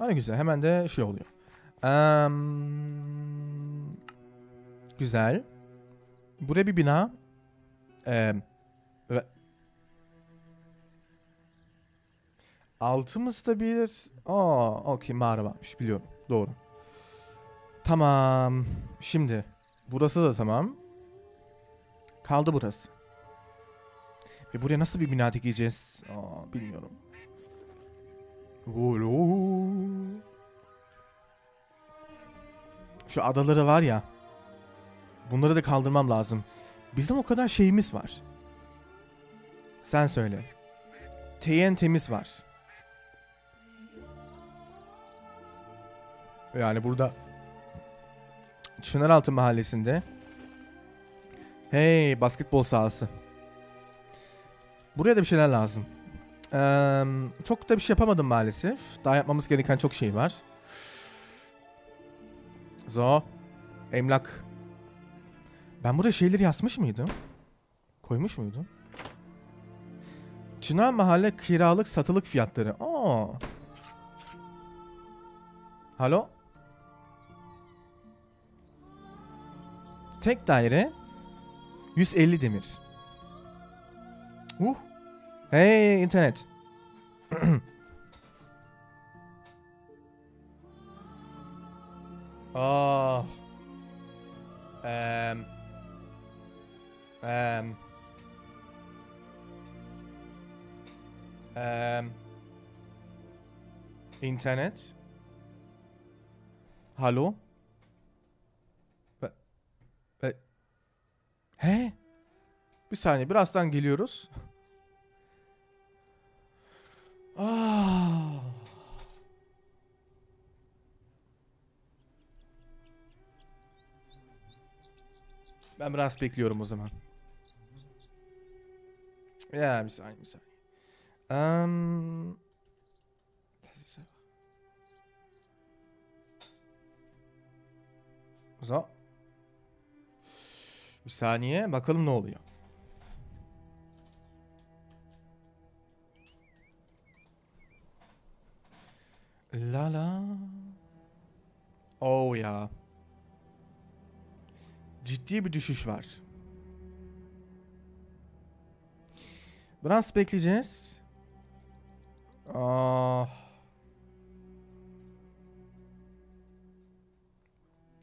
Hani güzel. Hemen de şey oluyor. Eee, güzel. Buraya bir bina. Eee ve- Altımızda bir... Aa, okey mağara varmış biliyorum. Doğru. Tamam. Şimdi burası da tamam. Kaldı burası. Ve buraya nasıl bir bina dikeceğiz? Aa, bilmiyorum. Olo. Şu adaları var ya. Bunları da kaldırmam lazım. Bizim o kadar şeyimiz var. Sen söyle. TNT'miz var. Yani burada Çınaraltı mahallesinde Hey basketbol sahası. Buraya da bir şeyler lazım. Eee, çok da bir şey yapamadım maalesef. Daha yapmamız gereken çok şey var. Zo. Emlak. Ben burada şeyleri yazmış mıydım? Koymuş muydum? Çınar Mahalle kiralık satılık fiyatları. Aa. Halo? Tek daire 150 demir. Uh. Hey internet. Ah. Ehm. Ehm. Ehm. İnternet. Halo? Be- be- He? Bir saniye birazdan geliyoruz. Ah. Ben biraz bekliyorum o zaman. Ya bir saniye bir saniye. Um, so. Bir saniye bakalım ne oluyor. La la. Oh ya. Ciddi bir düşüş var. Biraz bekleyeceğiz. Ah.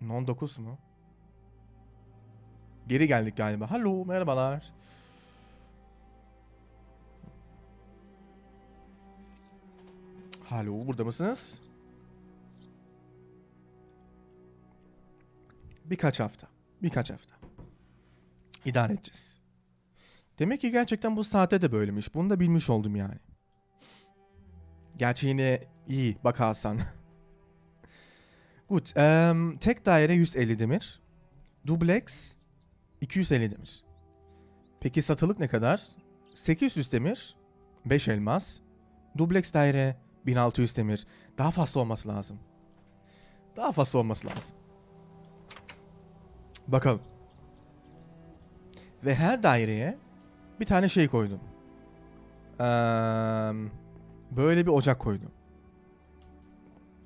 Non 9 mu? Geri geldik galiba. Hallo, merhabalar. Hallo, burada mısınız? Birkaç hafta. Birkaç hafta. İdare edeceğiz. Demek ki gerçekten bu saate de böylemiş. Bunu da bilmiş oldum yani. Gerçi yine iyi bak Hasan. Gut. em, tek daire 150 demir. Dublex 250 demir. Peki satılık ne kadar? 800 demir. 5 elmas. Dublex daire 1600 demir. Daha fazla olması lazım. Daha fazla olması lazım. Bakalım. Ve her daireye bir tane şey koydum. Eee, böyle bir ocak koydum.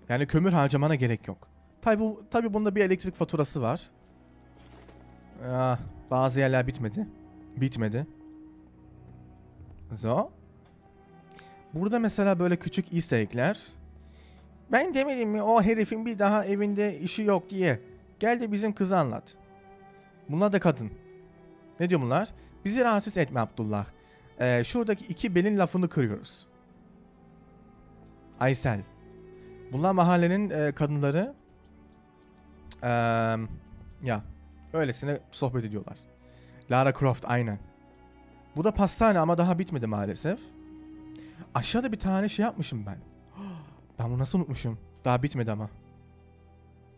Yani kömür harcamana gerek yok. Tabi tabi bunda bir elektrik faturası var. Ah, bazı yerler bitmedi. Bitmedi. So. Burada mesela böyle küçük easter egg'ler. Ben demedim mi o herifin bir daha evinde işi yok diye. Gel de bizim kızı anlat. Bunlar da kadın. Ne diyor bunlar? Bizi rahatsız etme Abdullah. Ee, şuradaki iki belin lafını kırıyoruz. Aysel. Bunlar mahallenin e, kadınları. Eee, ya öylesine sohbet ediyorlar. Lara Croft aynen. Bu da pastane ama daha bitmedi maalesef. Aşağıda bir tane şey yapmışım ben. Ben bunu nasıl unutmuşum? Daha bitmedi ama.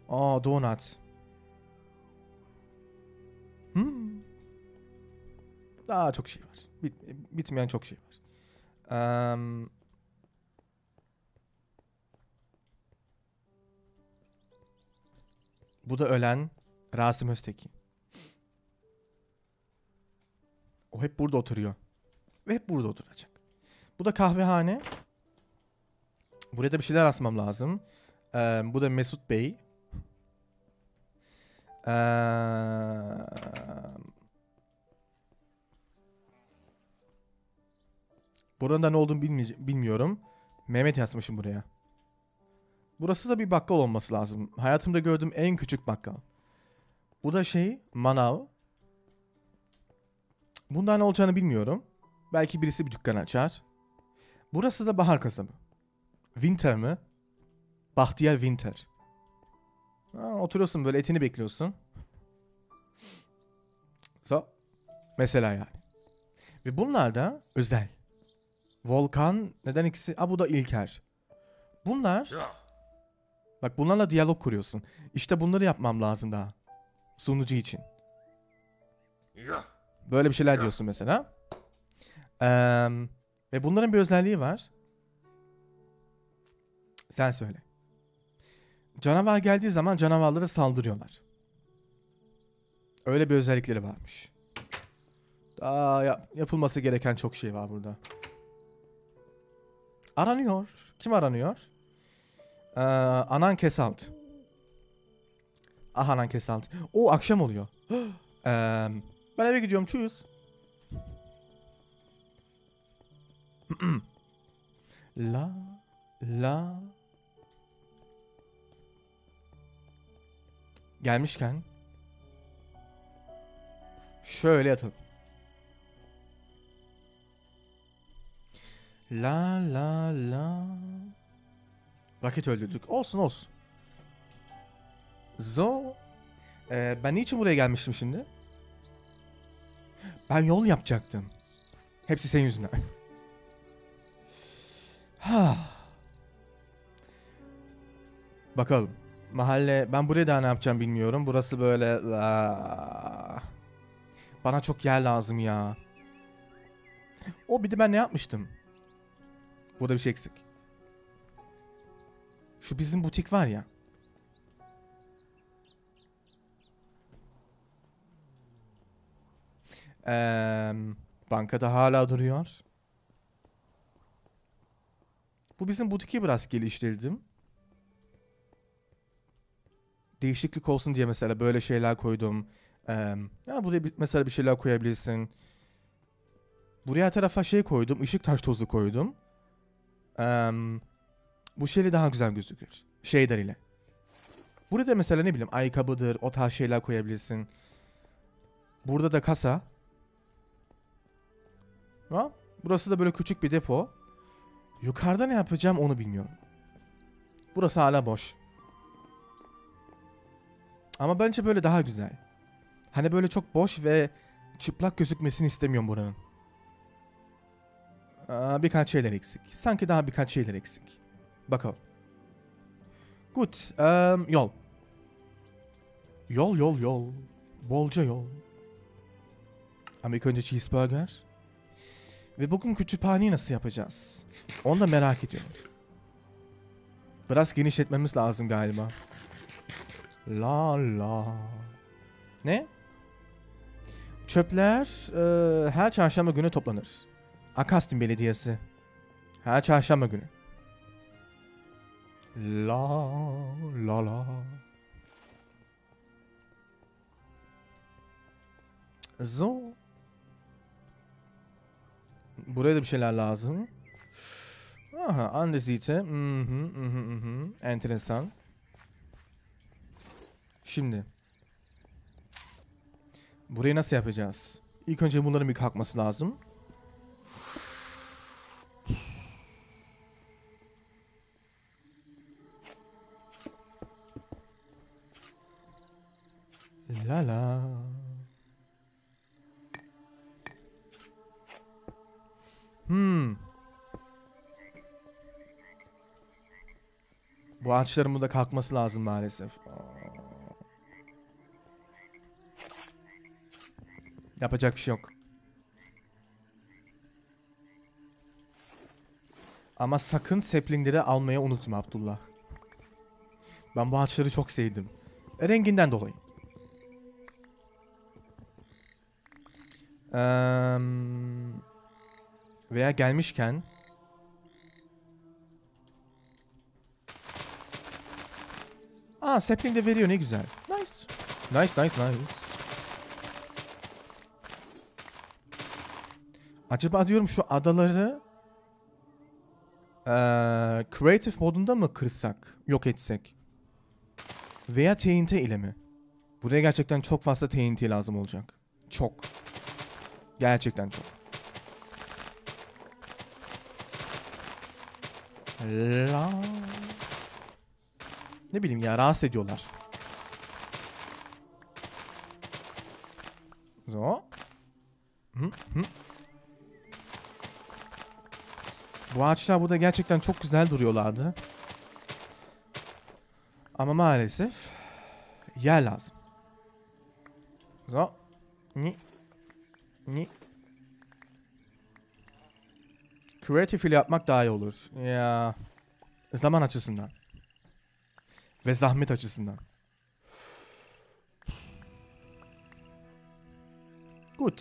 Aa donut. Hmm. Daha çok şey var. Bit- bitmeyen çok şey var. Eee Bu da ölen Rasim Öztekin. O hep burada oturuyor. Ve hep burada oturacak. Bu da kahvehane. Buraya da bir şeyler asmam lazım. Ee, bu da Mesut Bey. Ee, buranın da ne olduğunu bilmi- bilmiyorum. Mehmet yazmışım buraya. Burası da bir bakkal olması lazım. Hayatımda gördüğüm en küçük bakkal. Bu da şey, manav. Bundan ne olacağını bilmiyorum. Belki birisi bir dükkan açar. Burası da bahar kasabı. Winter mi? Bahtiyar Winter. Ha, oturuyorsun böyle etini bekliyorsun. So. Mesela yani. Ve bunlar da özel. Volkan neden ikisi? Aa bu da İlker. Bunlar bak bunlarla diyalog kuruyorsun. İşte bunları yapmam lazım daha. Sunucu için. Böyle bir şeyler diyorsun mesela. Eee, ve bunların bir özelliği var. Sen söyle. Canavar geldiği zaman canavarlara saldırıyorlar. Öyle bir özellikleri varmış. Daha ya- yapılması gereken çok şey var burada. Aranıyor. Kim aranıyor? Ee, Anan Kesalt. Ah Anan Kesalt. O akşam oluyor. Eee, ben eve gidiyorum. Çuyuz. La la gelmişken şöyle yatalım. La la la Vakit öldürdük. Olsun olsun. Zo Ee, ben niçin buraya gelmiştim şimdi? Ben yol yapacaktım. Hepsi senin yüzünden. Bakalım. Mahalle ben buraya daha ne yapacağım bilmiyorum. Burası böyle. Bana çok yer lazım ya. O bir de ben ne yapmıştım? Burada bir şey eksik. Şu bizim butik var ya. Eee bankada hala duruyor. Bu bizim butiki biraz geliştirdim. Değişiklik olsun diye mesela böyle şeyler koydum. Eee ya buraya mesela bir şeyler koyabilirsin. Buraya tarafa şey koydum. ışık taş tozu koydum. Eee, bu şeyle daha güzel gözükür. Shader ile. Burada mesela ne bileyim ayakkabıdır o tarz şeyler koyabilirsin. Burada da kasa. Ha? Burası da böyle küçük bir depo. Yukarıda ne yapacağım onu bilmiyorum. Burası hala boş. Ama bence böyle daha güzel. Hani böyle çok boş ve çıplak gözükmesini istemiyorum buranın. Aa, birkaç şeyler eksik. Sanki daha birkaç şeyler eksik. Bakalım. Good. Eee, yol. Yol yol yol. Bolca yol. Ama ilk önce cheeseburger. Ve bugün kütüphaneyi nasıl yapacağız? Onu da merak ediyorum. Biraz genişletmemiz lazım galiba. La la. Ne? Çöpler e, her çarşamba günü toplanır. Akastin Belediyesi. Her çarşamba günü. La la la. Zo. Buraya da bir şeyler lazım. Aha, andesite. Mhm, mhm, mhm. Enteresan. Şimdi. Burayı nasıl yapacağız? İlk önce bunların bir kalkması lazım. La la. Hmm. Bu ağaçların burada kalkması lazım maalesef. Aa. Yapacak bir şey yok. Ama sakın saplingleri almayı unutma Abdullah. Ben bu ağaçları çok sevdim. Renginden dolayı. Eee, veya gelmişken Aa sapling de veriyor ne güzel. Nice. Nice nice nice. Acaba diyorum şu adaları eee creative modunda mı kırsak, yok etsek? Veya TNT ile mi? Buraya gerçekten çok fazla TNT lazım olacak. Çok. Gerçekten çok. La. Ne bileyim ya rahatsız ediyorlar. So. Hı, hı. Bu ağaçlar burada gerçekten çok güzel duruyorlardı. Ama maalesef yer lazım. So. Ni. Ni. Creative ile yapmak daha iyi olur. Ya. Zaman açısından. Ve zahmet açısından. Good.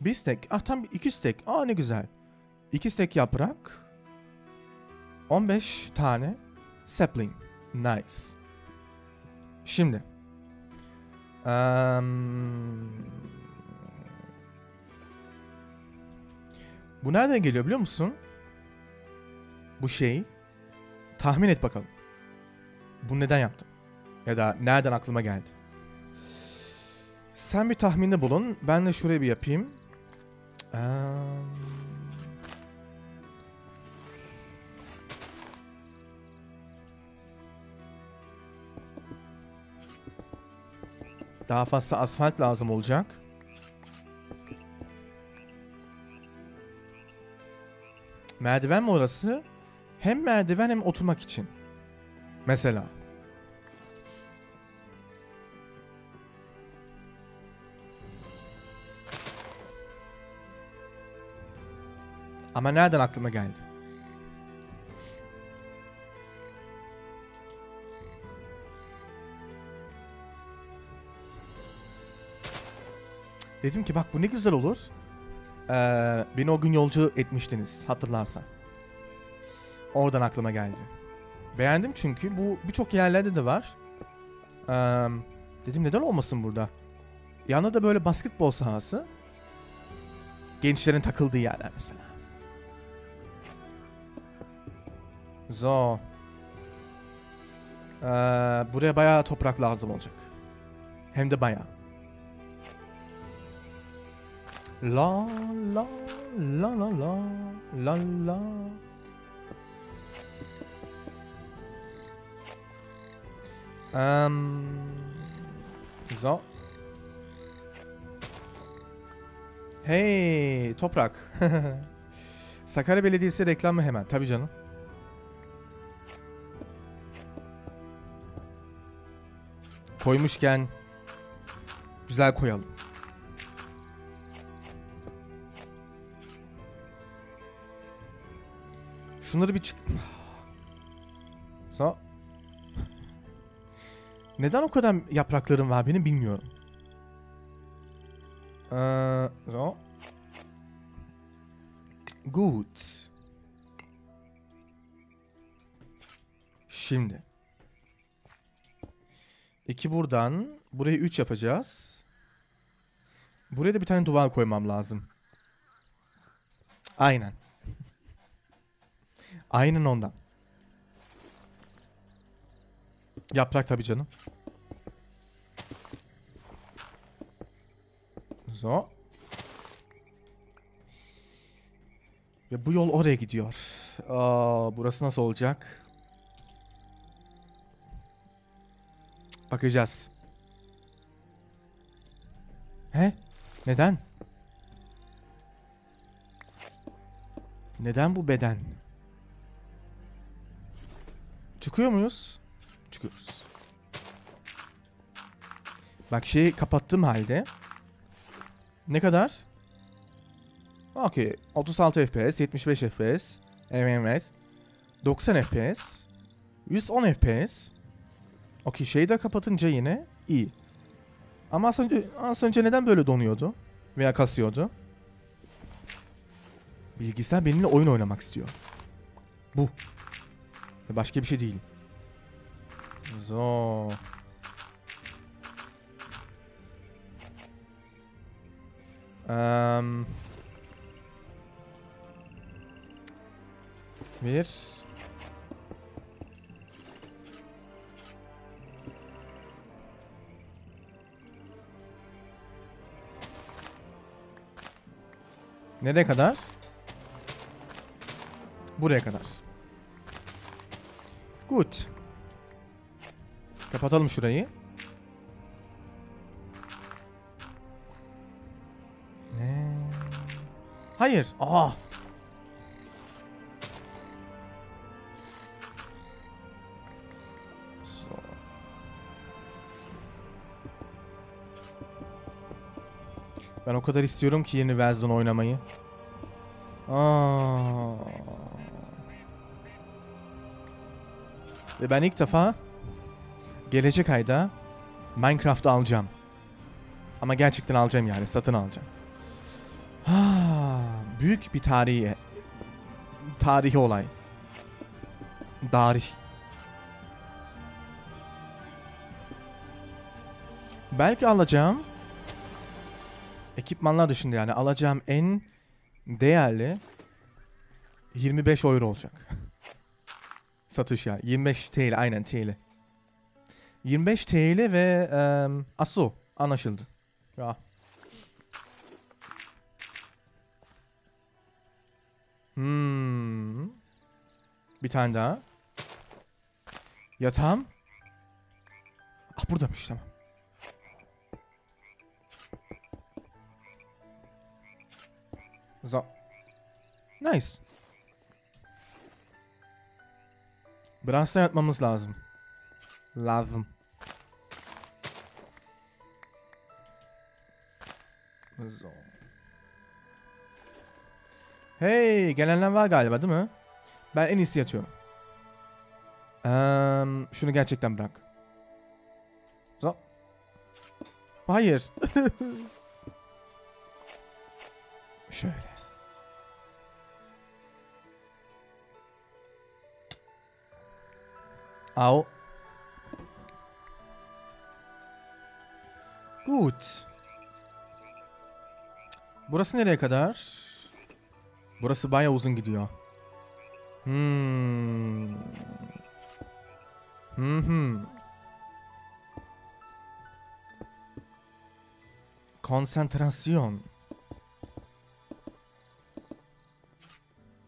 Bir stek. Ah tam iki stek. Aa ne güzel. İki stek yaprak. 15 tane sapling. Nice. Şimdi. Eee, bu nereden geliyor biliyor musun? Bu şey. Tahmin et bakalım. Bunu neden yaptım? Ya da nereden aklıma geldi? Sen bir tahminde bulun. Ben de şuraya bir yapayım. Eee, Daha fazla asfalt lazım olacak. Merdiven mi orası? Hem merdiven hem oturmak için. Mesela. Ama nereden aklıma geldi? Dedim ki bak bu ne güzel olur. Ee, beni o gün yolcu etmiştiniz hatırlarsan. Oradan aklıma geldi. Beğendim çünkü bu birçok yerlerde de var. Ee, dedim neden olmasın burada? Yanında da böyle basketbol sahası. Gençlerin takıldığı yerler mesela. Zo. Ee, buraya bayağı toprak lazım olacak. Hem de bayağı. La la la la la la la. Um, so. Hey toprak. Sakarya Belediyesi reklamı hemen. Tabii canım. Koymuşken güzel koyalım. Şunları bir çık... So. Neden o kadar yapraklarım var benim bilmiyorum. Ee. Good. Şimdi. İki buradan. Burayı üç yapacağız. Buraya da bir tane duvar koymam lazım. Aynen. Aynen ondan. Yaprak tabii canım. So. Ve bu yol oraya gidiyor. Aa, burası nasıl olacak? Bakacağız. He? Neden? Neden bu beden? Çıkıyor muyuz? Çıkıyoruz. Bak şeyi kapattığım halde ne kadar? Okey. 36 FPS, 75 FPS, MMS, 90 FPS, 110 FPS. Okey şeyi de kapatınca yine iyi. Ama az önce, az önce neden böyle donuyordu? Veya kasıyordu? Bilgisayar benimle oyun oynamak istiyor. Bu. Başka bir şey değil. So. Ähm. Bir. Nereye kadar? Buraya kadar. Good. Kapatalım şurayı. Ne? Hayır. Aa. Ben o kadar istiyorum ki yeni versiyon oynamayı. Aa. Ve ben ilk defa gelecek ayda Minecraft alacağım. Ama gerçekten alacağım yani satın alacağım. Ha, büyük bir tarihi tarihi olay. Tarih. Belki alacağım ekipmanlar dışında yani alacağım en değerli 25 euro olacak. Satış ya. 25 TL aynen TL. 25 TL ve um, ASO anlaşıldı. Ya. Hmm. Bir tane daha. Yatağım. Ah buradamış tamam. So. Nice. Da yatmamız lazım. Lazım. So. Hey, gelenler var galiba değil mi? Ben en iyisi yatıyorum. Eee, şunu gerçekten bırak. So. Hayır. Şöyle. Au. Gut. Burası nereye kadar? Burası bayağı uzun gidiyor. Hmm. Hı hı. Konsantrasyon.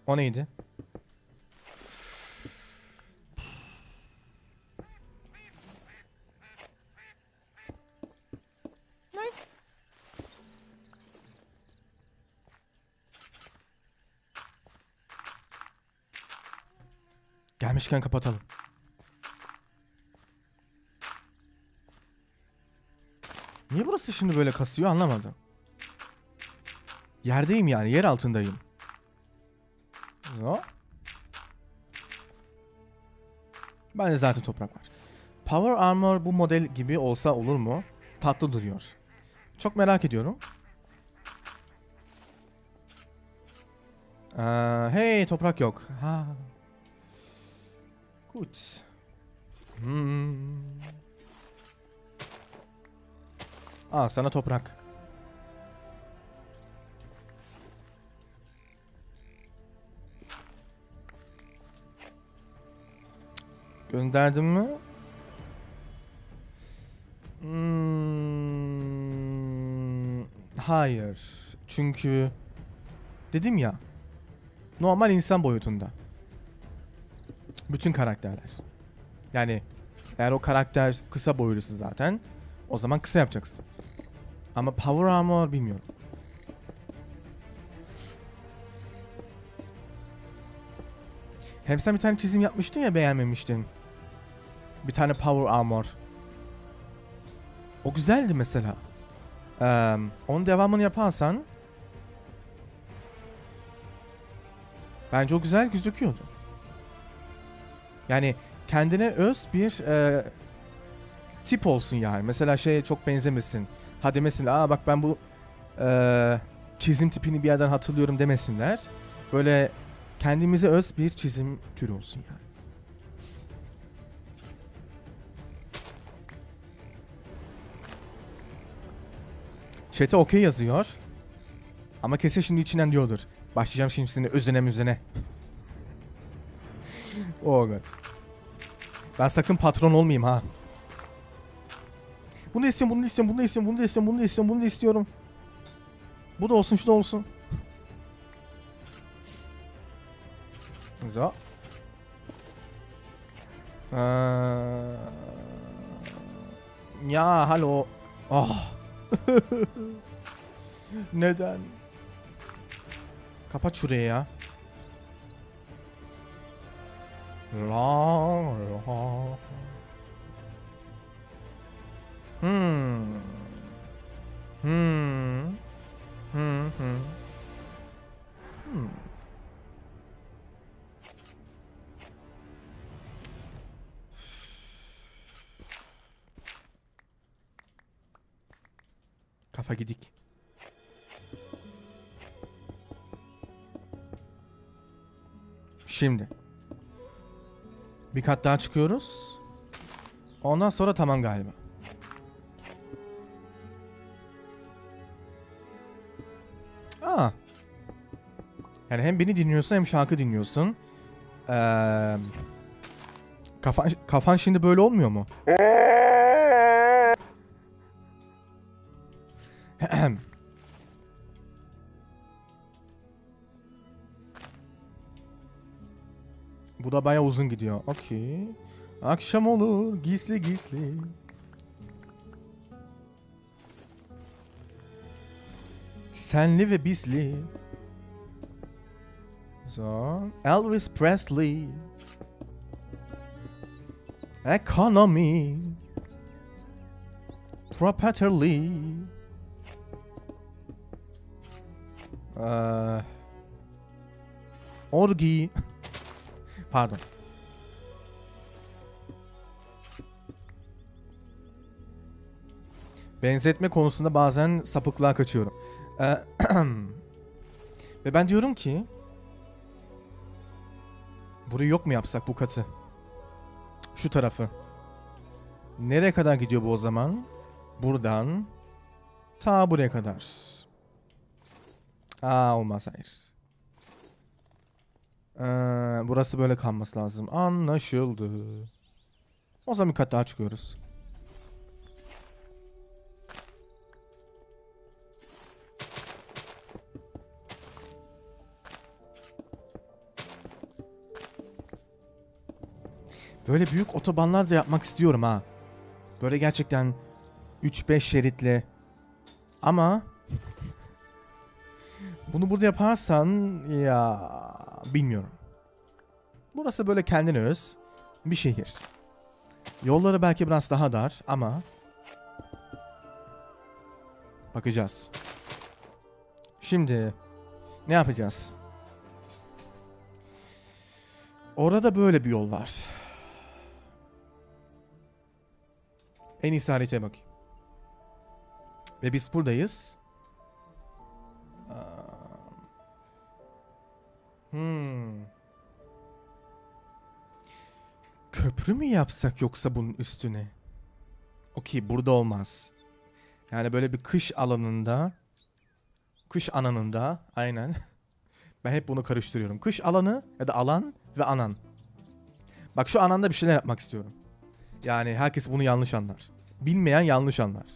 O neydi? Gelmişken kapatalım. Niye burası şimdi böyle kasıyor anlamadım. Yerdeyim yani yer altındayım. Yo. Bende zaten toprak var. Power Armor bu model gibi olsa olur mu? Tatlı duruyor. Çok merak ediyorum. Ee, hey toprak yok. Ha. Gut. Hmm. Aa sana toprak. Gönderdim mi? Hmm, hayır. Çünkü dedim ya. Normal insan boyutunda. Bütün karakterler. Yani eğer o karakter kısa boylusu zaten o zaman kısa yapacaksın. Ama Power Armor bilmiyorum. Hem sen bir tane çizim yapmıştın ya beğenmemiştin. Bir tane Power Armor. O güzeldi mesela. Ee, onun devamını yaparsan bence o güzel gözüküyordu. Yani kendine öz bir e, tip olsun yani. Mesela şeye çok benzemesin. Ha demesin aa bak ben bu e, çizim tipini bir yerden hatırlıyorum demesinler. Böyle kendimize öz bir çizim türü olsun yani. Chat'e okey yazıyor. Ama kesin şimdi içinden diyordur. Başlayacağım şimdi seni özüne müzüne. oh god. Ben sakın patron olmayayım ha. Bunu istiyorum, bunu istiyorum, bunu istiyorum, bunu istiyorum, bunu istiyorum, bunu istiyorum. Bu da olsun, şu da olsun. So. Ee, ya hallo. Oh. Neden? Kapat şurayı ya. La la. Hmm. Hmm. Hmm. Hmm. Hmm. Kafa gidik. Şimdi. Bir kat daha çıkıyoruz. Ondan sonra tamam galiba. Aa. Yani hem beni dinliyorsun hem şarkı dinliyorsun. Ee, kafan, kafan şimdi böyle olmuyor mu? Bu da bayağı uzun gidiyor. Okey. Akşam olur gizli gizli. Senli ve bizli. So, Elvis Presley. Economy. Properly. Ee, orgi. Pardon. Benzetme konusunda bazen sapıklığa kaçıyorum. Ee, Ve ben diyorum ki Burayı yok mu yapsak bu katı? Şu tarafı. Nereye kadar gidiyor bu o zaman? Buradan ta buraya kadar. Aa olmaz hayır. Ee, burası böyle kalması lazım. Anlaşıldı. O zaman bir kat daha çıkıyoruz. Böyle büyük otobanlar da yapmak istiyorum ha. Böyle gerçekten 3-5 şeritli. Ama bunu burada yaparsan ya bilmiyorum. Burası böyle kendine öz bir şehir. Yolları belki biraz daha dar ama bakacağız. Şimdi ne yapacağız? Orada böyle bir yol var. En iyisi haritaya bakayım. Ve biz buradayız. Hmm. Köprü mü yapsak yoksa bunun üstüne? Okey burada olmaz. Yani böyle bir kış alanında kış alanında aynen. Ben hep bunu karıştırıyorum. Kış alanı ya da alan ve anan. Bak şu ananda bir şeyler yapmak istiyorum. Yani herkes bunu yanlış anlar. Bilmeyen yanlış anlar.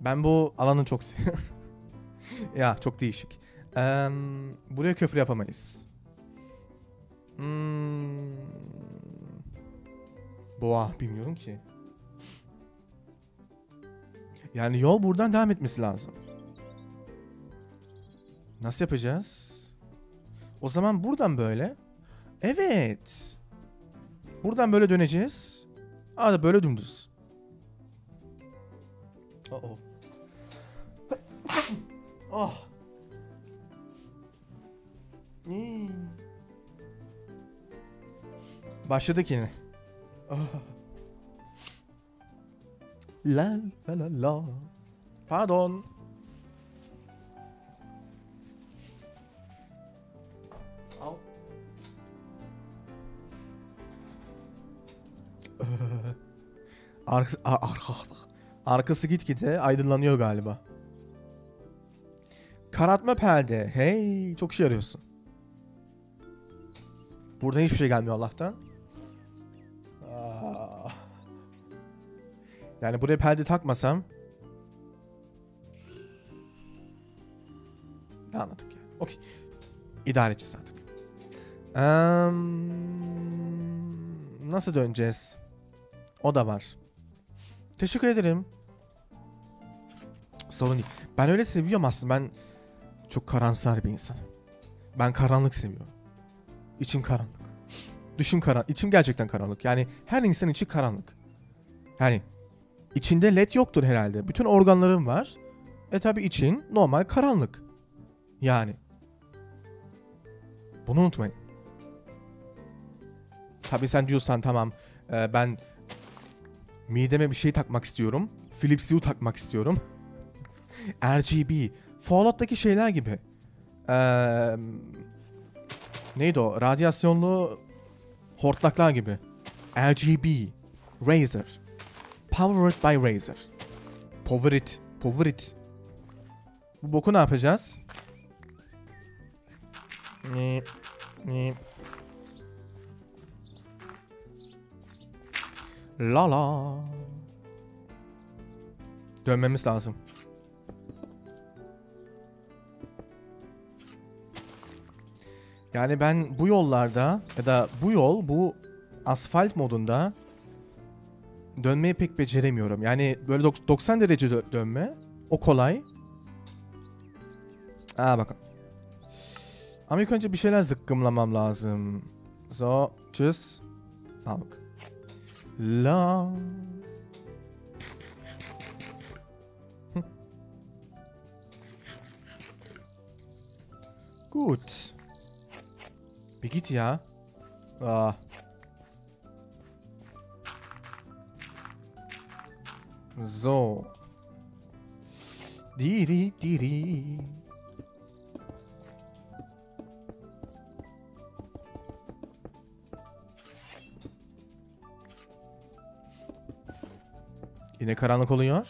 Ben bu alanı çok seviyorum. ya çok değişik. Eee, buraya köprü yapamayız. Hmm. Boğa bilmiyorum ki. Yani yol buradan devam etmesi lazım. Nasıl yapacağız? O zaman buradan böyle. Evet. Buradan böyle döneceğiz. Aa da böyle dümdüz. Oh. oh. Hmm. Başladık yine. Ah. La la la la. Pardon. Al. Arka, arka, Arkası gitgide aydınlanıyor galiba. Karartma perde. Hey çok işe yarıyorsun. Buradan hiçbir şey gelmiyor Allah'tan. Yani buraya perde takmasam. Ne anladık ya? Okey. İdare edeceğiz artık. Eee, nasıl döneceğiz? O da var. Teşekkür ederim. Sorun. Ben öyle seviyorum aslında. Ben çok karamsar bir insanım. Ben karanlık seviyorum. İçim karanlık. Dışım karanlık. İçim gerçekten karanlık. Yani her insan içi karanlık. Yani içinde led yoktur herhalde. Bütün organlarım var. E tabi için normal karanlık. Yani. Bunu unutmayın. Tabi sen diyorsan tamam e, ben mideme bir şey takmak istiyorum. Philips Hue takmak istiyorum. RGB. Fallout'taki şeyler gibi. Ee, neydi o? Radyasyonlu hortlaklar gibi. RGB. Razer. Powered by Razer. Powered. Powered. Bu boku ne yapacağız? Ne? Ne? La la. Dönmemiz lazım. Yani ben bu yollarda ya da bu yol bu asfalt modunda dönmeyi pek beceremiyorum. Yani böyle dok- 90 derece dö- dönme o kolay. Aa bakın. Ama ilk önce bir şeyler zıkkımlamam lazım. So, tschüss. Al bak. La. Gut. Bir git ya. Ah. So. Diri diri. Yine karanlık oluyor.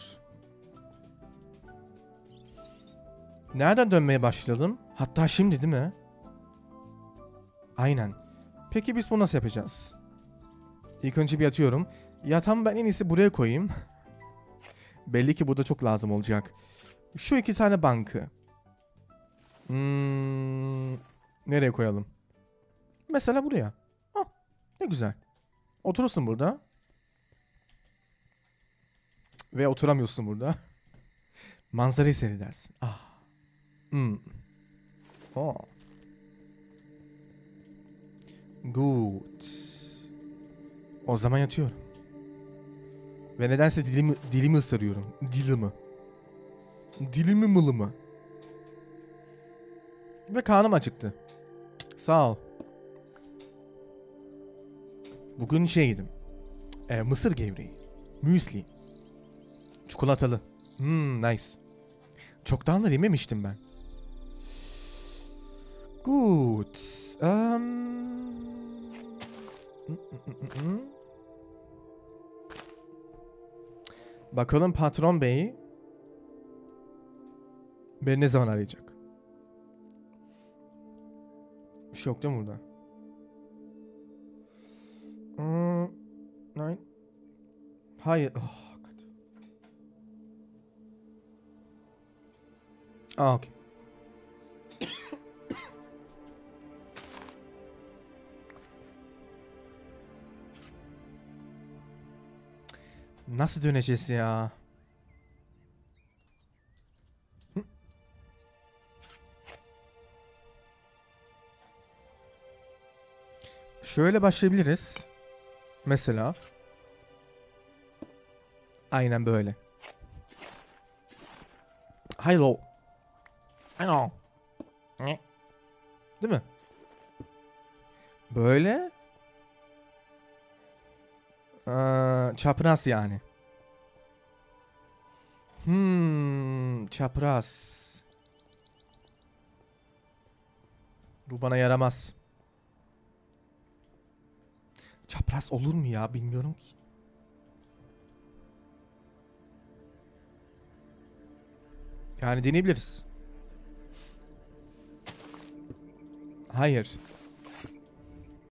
Nereden dönmeye başlayalım? Hatta şimdi değil mi? Aynen. Peki biz bunu nasıl yapacağız? İlk önce bir yatıyorum. Yatağımı ben en iyisi buraya koyayım. Belli ki burada çok lazım olacak. Şu iki tane bankı. Hmm, nereye koyalım? Mesela buraya. Hah, ne güzel. Oturursun burada. Ve oturamıyorsun burada. Manzarayı seyredersin. Ah. Hmm. Oh. Good. O zaman yatıyorum. Ve nedense dilimi, dilimi ısırıyorum. Dilimi. Dilimi mılımı. Ve karnım acıktı. Sağ ol. Bugün şey yedim. E, mısır gevreği. Müsli. Çikolatalı. Hmm, nice. Çoktandır yememiştim ben. Good. Um... Bakalım patron bey beni ne zaman arayacak? Bir şey yok değil mi burada? Hmm. Hayır. Oh, kötü. Aa, okey. Nasıl döneceğiz ya? Şöyle başlayabiliriz. Mesela. Aynen böyle. Hello. Hello. Değil mi? Böyle. Ee, çapraz yani. Hmm, çapraz. Bu bana yaramaz. Çapraz olur mu ya bilmiyorum ki. Yani deneyebiliriz. Hayır.